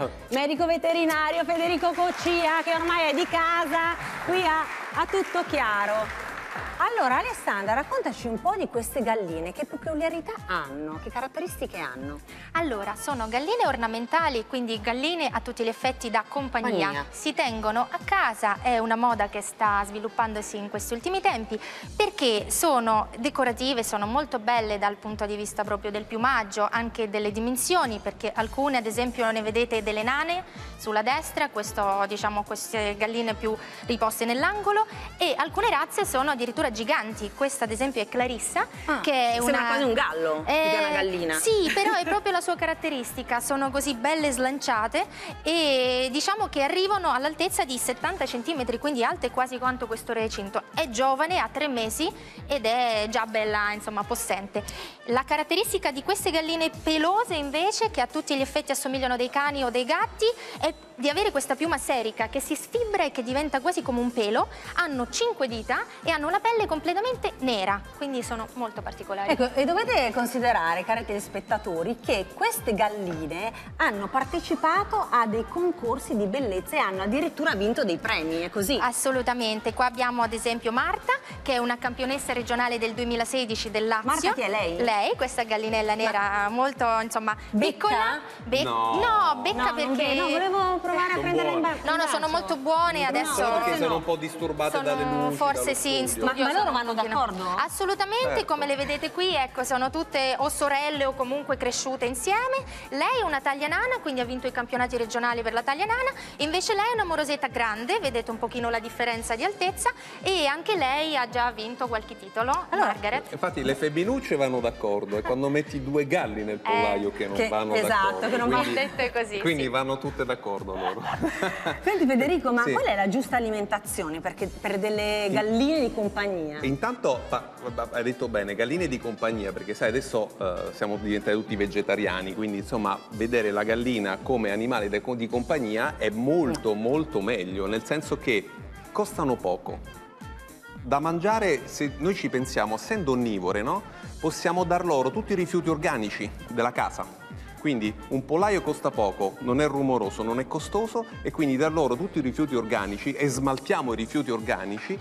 Medico veterinario Federico Coccia che ormai è di casa, qui ha, ha tutto chiaro. Allora Alessandra, raccontaci un po' di queste galline, che peculiarità hanno, che caratteristiche hanno? Allora, sono galline ornamentali, quindi galline a tutti gli effetti da compagnia. compagnia. Si tengono a casa, è una moda che sta sviluppandosi in questi ultimi tempi, perché sono decorative, sono molto belle dal punto di vista proprio del piumaggio, anche delle dimensioni, perché alcune ad esempio ne vedete delle nane sulla destra, questo, diciamo, queste galline più riposte nell'angolo, e alcune razze sono addirittura giganti. Questa ad esempio è Clarissa, ah, che è una... Sembra quasi un gallo, eh, più che una gallina. Sì, però è proprio la sua caratteristica, sono così belle slanciate e diciamo che arrivano all'altezza di 70 cm, quindi alte quasi quanto questo recinto. È giovane, ha tre mesi ed è già bella, insomma, possente. La caratteristica di queste galline pelose invece, che a tutti gli effetti assomigliano dei cani o dei gatti, è di avere questa piuma serica che si sfibra e che diventa quasi come un pelo, hanno cinque dita e hanno la pelle completamente nera, quindi sono molto particolari. Ecco, e dovete considerare, cari telespettatori, che queste galline hanno partecipato a dei concorsi di bellezza e hanno addirittura vinto dei premi, è così? Assolutamente, qua abbiamo ad esempio Marta, che è una campionessa regionale del 2016 del Lazio. Marta chi è lei? Lei, questa gallinella nera Ma... molto, insomma, becca? piccola. Be no. no, becca no, perché... No, volevo prendere in braccio. No, no, sono molto buone adesso. No, perché sono un po' disturbate sono, dalle luci. Forse sì, in studio. Ma, ma loro vanno d'accordo? Assolutamente, certo. come le vedete qui, ecco, sono tutte o sorelle o comunque cresciute insieme. Lei è una taglia nana, quindi ha vinto i campionati regionali per la taglia nana. Invece lei è una morosetta grande, vedete un pochino la differenza di altezza e anche lei ha già vinto qualche titolo, allora, Margaret. Infatti le femminucce vanno d'accordo, è quando metti due galli nel pollaio eh, che non che, vanno esatto, d'accordo. Esatto, che non vanno detto così. Quindi sì. vanno tutte d'accordo loro. Senti Federico, ma sì. qual è la giusta alimentazione per, per delle galline di compagnia? Intanto, hai detto bene, galline di compagnia, perché sai adesso uh, siamo diventati tutti vegetariani, quindi insomma vedere la gallina come animale di compagnia è molto molto meglio, nel senso che costano poco. Da mangiare, se noi ci pensiamo, essendo onnivore, no? possiamo dar loro tutti i rifiuti organici della casa quindi un pollaio costa poco, non è rumoroso, non è costoso e quindi da loro tutti i rifiuti organici e smaltiamo i rifiuti organici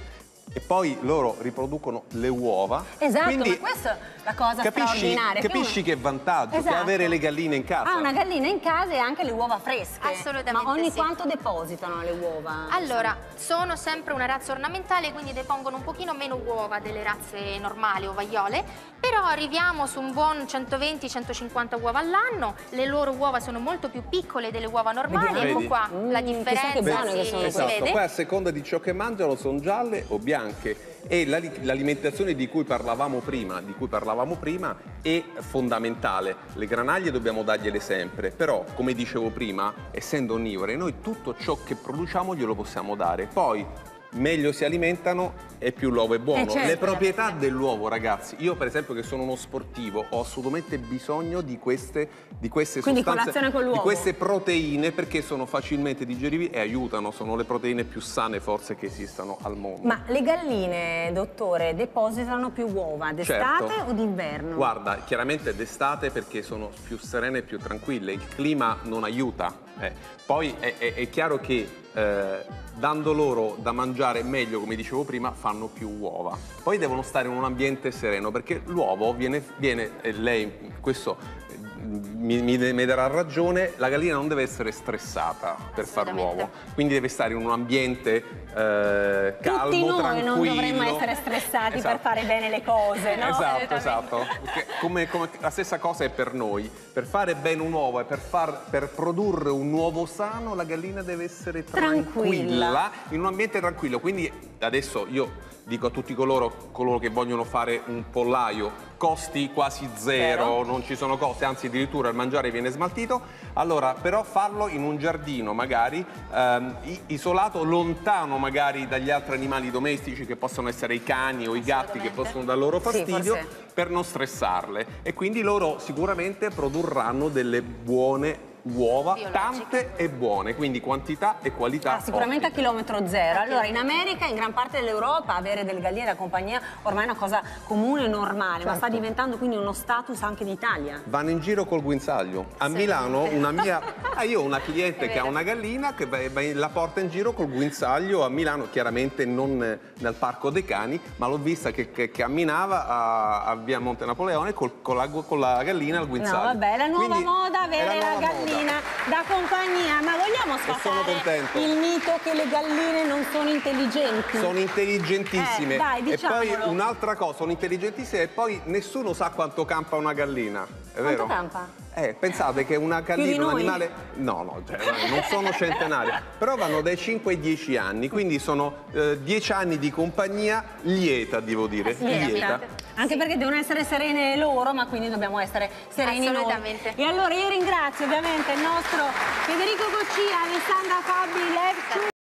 e poi loro riproducono le uova. Esatto, Quindi, ma questa è la cosa capisci, straordinaria. Capisci che, che vantaggio esatto. che avere le galline in casa. Ha una gallina in casa e anche le uova fresche. Assolutamente Ma ogni sì. quanto depositano le uova? Allora, sono sempre una razza ornamentale, quindi depongono un pochino meno uova delle razze normali o vaiole, però arriviamo su un buon 120-150 uova all'anno, le loro uova sono molto più piccole delle uova normali, ecco qua mm, la differenza si, si esatto. vede. Poi a seconda di ciò che mangiano sono gialle o bianche bianche e l'alimentazione di cui parlavamo prima, di cui parlavamo prima è fondamentale. Le granaglie dobbiamo dargliele sempre, però come dicevo prima, essendo onnivore, noi tutto ciò che produciamo glielo possiamo dare. Poi meglio si alimentano e più l'uovo è buono. Eh certo, Le proprietà dell'uovo, ragazzi, io per esempio che sono uno sportivo ho assolutamente bisogno di queste, di queste Quindi sostanze, con di queste proteine perché sono facilmente digeribili e aiutano, sono le proteine più sane forse che esistano al mondo. Ma le galline, dottore, depositano più uova d'estate certo. o d'inverno? Guarda, chiaramente d'estate perché sono più serene e più tranquille, il clima non aiuta. Eh. Poi è, è, è chiaro che eh, dando loro da mangiare meglio, come dicevo prima, fanno più uova. Poi devono stare in un ambiente sereno perché l'uovo viene, viene e lei questo mi, mi, mi, darà ragione, la gallina non deve essere stressata per far l'uovo, quindi deve stare in un ambiente eh, calmo, Tutti noi tranquillo. non dovremmo essere stressati esatto. per fare bene le cose, no? Esatto, esatto. Come, come, la stessa cosa è per noi. Per fare bene un uovo e per, far, per produrre un uovo sano, la gallina deve essere tranquilla, tranquilla, in un ambiente tranquillo. Quindi adesso io dico a tutti coloro, coloro che vogliono fare un pollaio, costi quasi zero, Vero. non ci sono costi, anzi addirittura il mangiare viene smaltito, allora però farlo in un giardino magari ehm, isolato, lontano magari dagli altri animali domestici che possono essere i cani o i gatti che possono dar loro fastidio sì, per non stressarle. E quindi loro sicuramente produrranno delle buone uova, Biologiche. tante e buone, quindi quantità e qualità. Ah, sicuramente a ottime. chilometro zero. Allora, in America, in gran parte dell'Europa, avere delle galline da compagnia ormai è una cosa comune e normale, ma sta Certo. diventando quindi uno status anche in Italia. Vanno in giro col guinzaglio. A Milano una mia... Ah, io ho una cliente che ha una gallina che va- va- la porta in giro col guinzaglio a Milano, chiaramente non eh, nel Parco dei Cani, ma l'ho vista che, che camminava a, a via Monte Napoleone col- con, la, con la gallina al guinzaglio. No, vabbè, la nuova Quindi moda avere la, nuova moda. Gallina da compagnia. Ma vogliamo sfatare il mito che le galline non sono intelligenti? Sono intelligentissime. Eh, dai, e poi diciamolo. un'altra cosa, sono intelligentissime e poi nessuno sa quanto campa una gallina. È Quanto vero? campa? Eh, pensate che una gallina, un animale. No, no, cioè, non sono centenarie, però vanno dai 5 ai 10 anni, quindi sono eh, 10 anni di compagnia lieta, devo dire. Lieta. Anche perché devono essere serene loro, ma quindi dobbiamo essere sereni noi. Assolutamente. E allora io ringrazio ovviamente il nostro Federico Coccia, Alessandra Fabi, Lev